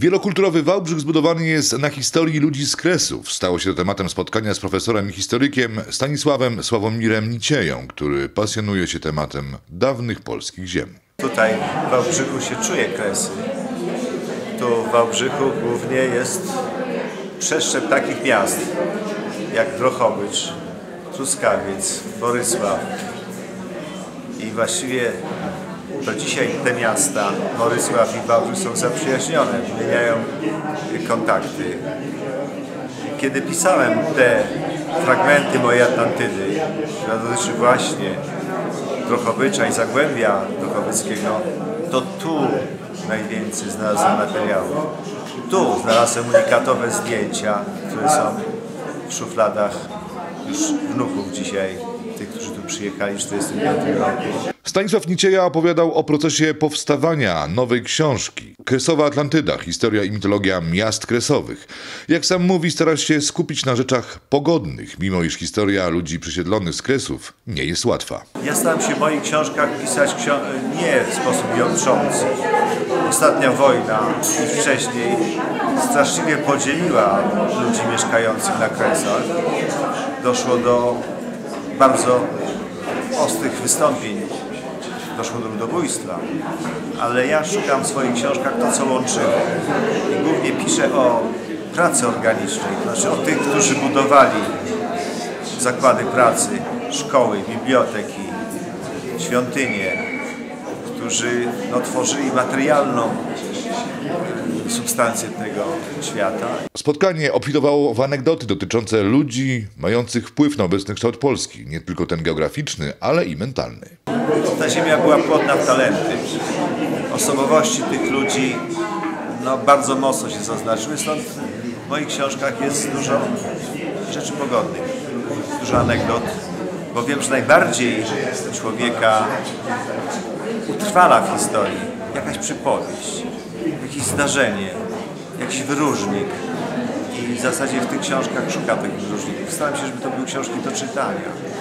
Wielokulturowy Wałbrzych zbudowany jest na historii ludzi z Kresów. Stało się to tematem spotkania z profesorem i historykiem Stanisławem Sławomirem Nicieją, który pasjonuje się tematem dawnych polskich ziem. Tutaj w Wałbrzychu się czuje Kresy. Tu w Wałbrzychu głównie jest przeszczep takich miast jak Drohobycz, Truskawiec, Borysław. I właściwie to dzisiaj te miasta, Borysław i Wałbrzych są zaprzyjaźnione, wymieniają kontakty. Kiedy pisałem te fragmenty mojej Atlantydy, która dotyczy właśnie Drohobycza i Zagłębia Drohobyckiego, to tu najwięcej znalazłem materiału. Tu znalazłem unikatowe zdjęcia, które są w szufladach już wnuków dzisiaj, tych, którzy tu przyjechali w 1945 roku. Stanisław Nicieja opowiadał o procesie powstawania nowej książki Kresowa Atlantyda, historia i mitologia miast kresowych. Jak sam mówi, stara się skupić na rzeczach pogodnych, mimo iż historia ludzi przesiedlonych z Kresów nie jest łatwa. Ja staram się w moich książkach pisać ksio- nie w sposób jątrzący. Ostatnia wojna i wcześniej straszliwie podzieliła ludzi mieszkających na Kresach. Doszło do bardzo ostrych wystąpień, doszło do ludobójstwa, ale ja szukam w swoich książkach to, co łączyło. I głównie piszę o pracy organicznej, to znaczy o tych, którzy budowali zakłady pracy, szkoły, biblioteki, świątynie, którzy no, tworzyli materialną substancję tego świata. Spotkanie obfitowało w anegdoty dotyczące ludzi mających wpływ na obecny kształt Polski, nie tylko ten geograficzny, ale i mentalny. Ta ziemia była płodna w talenty. Osobowości tych ludzi no, bardzo mocno się zaznaczyły, stąd w moich książkach jest dużo rzeczy pogodnych, dużo anegdot, bo wiem, że najbardziej człowieka utrwala w historii jakaś przypowieść, jakieś zdarzenie, jakiś wyróżnik. I w zasadzie w tych książkach szukam takich wyróżników. Staram się, żeby to były książki do czytania.